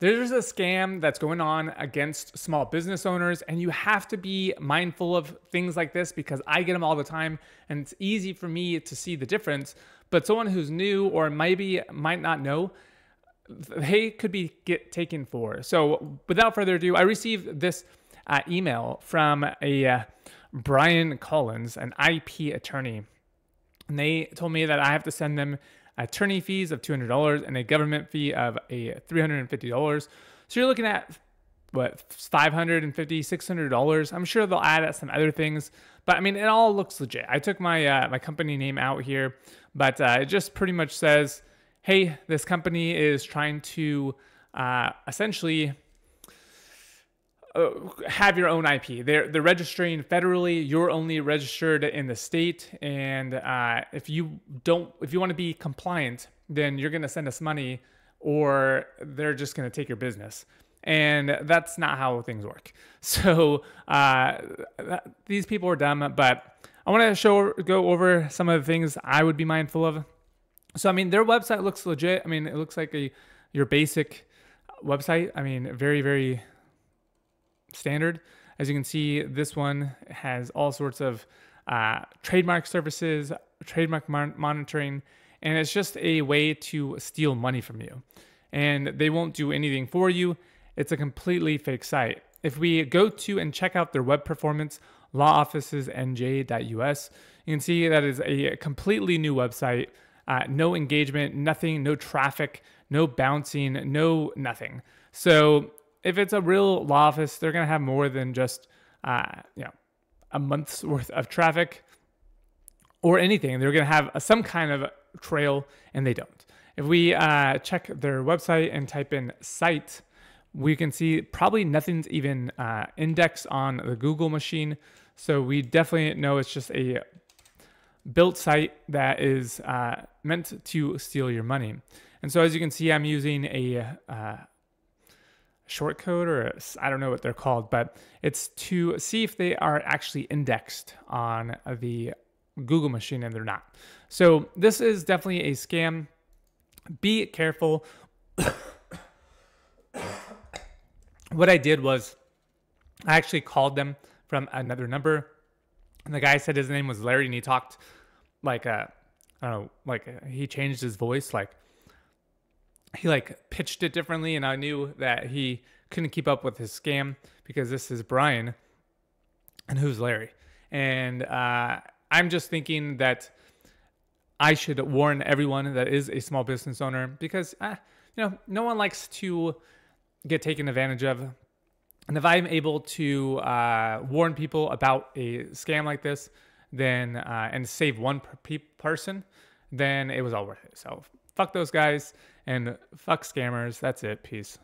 there's a scam that's going on against small business owners, and you have to be mindful of things like this because I get them all the time, and it's easy for me to see the difference. But someone who's new or maybe might not know, they could be get taken for. So without further ado, I received this uh, email from a uh, Brian Collins, an IP attorney, and they told me that I have to send them attorney fees of $200 and a government fee of a $350. So you're looking at what $550 $600 i'm sure they'll add some other things but i mean it all looks legit i took my uh, my company name out here but uh, it just pretty much says hey this company is trying to uh, essentially uh, have your own IP. They're they're registering federally. You're only registered in the state, and uh, if you don't, if you want to be compliant, then you're gonna send us money, or they're just gonna take your business. And that's not how things work. So uh, these people are dumb, but I want to show go over some of the things I would be mindful of. So I mean, their website looks legit. I mean, it looks like a your basic website. I mean, very very standard. As you can see, this one has all sorts of uh, trademark services, trademark mon- monitoring, and it's just a way to steal money from you. And they won't do anything for you. It's a completely fake site. If we go to and check out their web performance, lawofficesnj.us, you can see that is a completely new website. Uh, no engagement, nothing, no traffic, no bouncing, no nothing. So if it's a real law office, they're going to have more than just, uh, you know, a month's worth of traffic or anything. They're going to have a, some kind of trail, and they don't. If we uh, check their website and type in site, we can see probably nothing's even uh, indexed on the Google machine. So we definitely know it's just a built site that is uh, meant to steal your money. And so as you can see, I'm using a uh, short code or I don't know what they're called, but it's to see if they are actually indexed on the Google machine and they're not. So this is definitely a scam. Be careful. what I did was I actually called them from another number and the guy said his name was Larry and he talked like a, I don't know, like a, he changed his voice like he like pitched it differently and I knew that he couldn't keep up with his scam because this is Brian and who's Larry. And uh, I'm just thinking that I should warn everyone that is a small business owner because uh, you know no one likes to get taken advantage of. And if I'm able to uh, warn people about a scam like this, then uh, and save one per person, then it was all worth it. So fuck those guys and fuck scammers. That's it. Peace.